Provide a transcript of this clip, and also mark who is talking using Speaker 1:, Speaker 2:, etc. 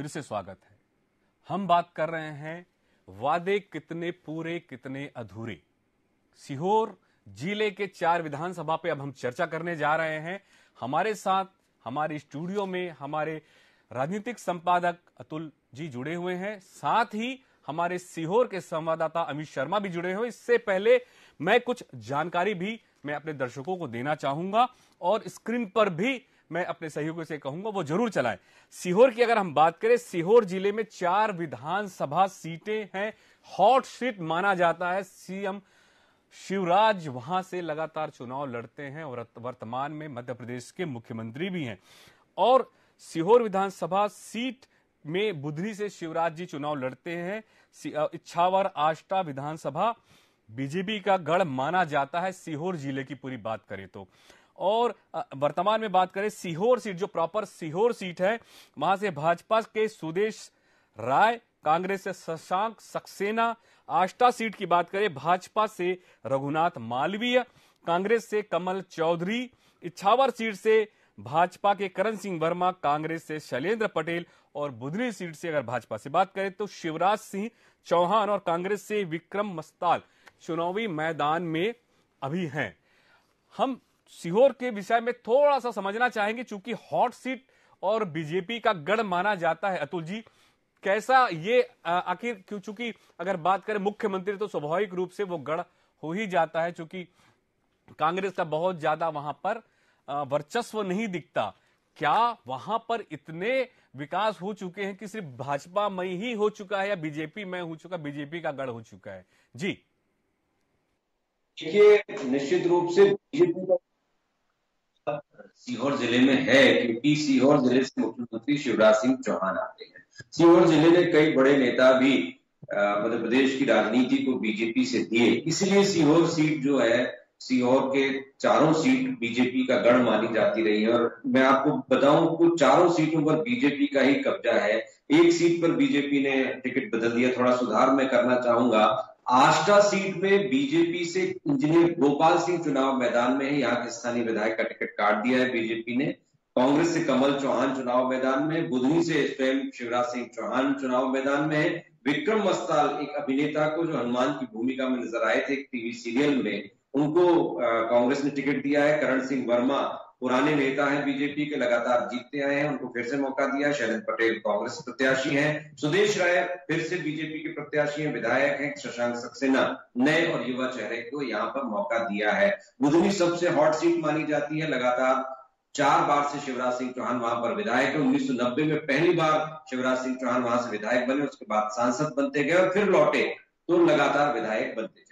Speaker 1: फिर से स्वागत है। हम बात कर रहे हैं, वादे कितने पूरे, कितने अधूरे। सीहोर ज़िले के चार विधानसभा पे अब हम चर्चा करने जा रहे हैं। हमारे साथ, हमारे स्टूडियो में हमारे राजनीतिक संपादक अतुल जी जुड़े हुए हैं। साथ ही हमारे सीहोर के संवाददाता अमित शर्मा भी जुड़े हुए इससे पहले मैं कुछ जानकारी भी मैं अपने दर्शकों को देना चाहूँगा और स्क्रीन पर भी मैं अपने सहयोगियों से कहूँगा, वो ज़रूर चलाएँ। सीहोर की अगर हम बात करें, सीहोर ज़िले में चार विधानसभा सीटें हैं। हॉट सीट माना जाता है। सीएम शिवराज वहाँ से लगातार चुनाव लड़ते हैं और वर्तमान में मध्य प्रदेश के मुख्यमंत्री भी हैं। और सीहोर विधानसभा सीट में बुधनी से शिवराज जी चुनाव लड़ते हैं। इच्छावर आष्टा विधानसभा, बीजेपी का गढ़ माना जाता है। सीहोर ज़िले की पूरी बात करें तो और वर्तमान में बात करें सीहोर सीट, जो प्रॉपर सीहोर सीट है, वहाँ से भाजपा के सुदेश राय, कांग्रेस से शशांक सक्सेना, आष्टा सीट की बात करें, भाजपा से रघुनाथ मालवीय, कांग्रेस से कमल चौधरी, इच्छावर सीट से भाजपा के करण सिंह वर्मा, कांग्रेस से शैलेंद्र पटेल और बुधनी सीट से अगर भाजपा से बात करें तो शिवराज सिंह चौहान और कांग्रेस से विक्रम मस्ताल चुनावी मैदान में अभी हैं। हम सीहोर के विषय में थोड़ा सा समझना चाहेंगे, चूँकि हॉट सीट और बीजेपी का गढ़ माना जाता है। अतुल जी, कैसा ये आखिर क्यों, चूँकि अगर बात करें मुख्यमंत्री तो स्वाभाविक रूप से वो गढ़ हो ही जाता है, चूँकि कांग्रेस का बहुत ज़्यादा वहाँ पर वर्चस्व नहीं दिखता। क्या वहाँ पर इतने विकास हो चुके हैं कि सिर्फ़ भाजपा में ही हो चुका है या बीजेपी में हो चुका, बीजेपी का गढ़ हो चुका है? जी।
Speaker 2: देखिए, निश्चित रूप से बीजेपी का सीहोर ज़िले में है, क्योंकि सीहोर ज़िले से मुख्यमंत्री शिवराज सिंह चौहान आते हैं। सीहोर ज़िले ने कई बड़े नेता भी मध्य प्रदेश की राजनीति को बीजेपी से दिए। इसलिए सीहोर सीट जो है, सीहोर के चारों सीट बीजेपी का गढ़ मानी जाती रही है। और मैं आपको बताऊँ कि चारों सीटों पर बीजेपी का ही कब्जा है। एक सीट पर बीजेपी ने टिकट बदल दिया। थोड़ा सुधार मैं करना चाहूँगा। आष्टा सीट में बीजेपी से इंजीनियर गोपाल सिंह चुनाव मैदान में है। यहाँ के स्थानीय विधायक का टिकट काट दिया है बीजेपी ने। कांग्रेस से कमल चौहान चुनाव मैदान में, बुधनी से स्वयं शिवराज सिंह चौहान चुनाव मैदान में है। विक्रम मस्ताल, एक अभिनेता को जो हनुमान की भूमिका में नज़र आए थे, एक टीवी सीरियल में, उनको कांग्रेस ने टिकट दिया है। करण सिंह वर्मा पुराने नेता हैं बीजेपी के लगातार जीतते आए हैं, उनको फिर से मौका दिया शैलेंद्र पटेल कांग्रेस प्रत्याशी हैं। सुदेश राय फिर से बीजेपी के प्रत्याशी हैं, विधायक हैं, शशांक सक्सेना नए और युवा चेहरे को यहाँ पर मौका दिया है। बुधनी सबसे हॉट सीट मानी जाती है, लगातार चार बार से शिवराज सिंह चौहान वहाँ पर विधायक है। उन्नीस सौ नब्बे में पहली बार शिवराज सिंह चौहान वहाँ से विधायक बने, उसके बाद सांसद बनते गए और फिर लौटे तो लगातार विधायक बनते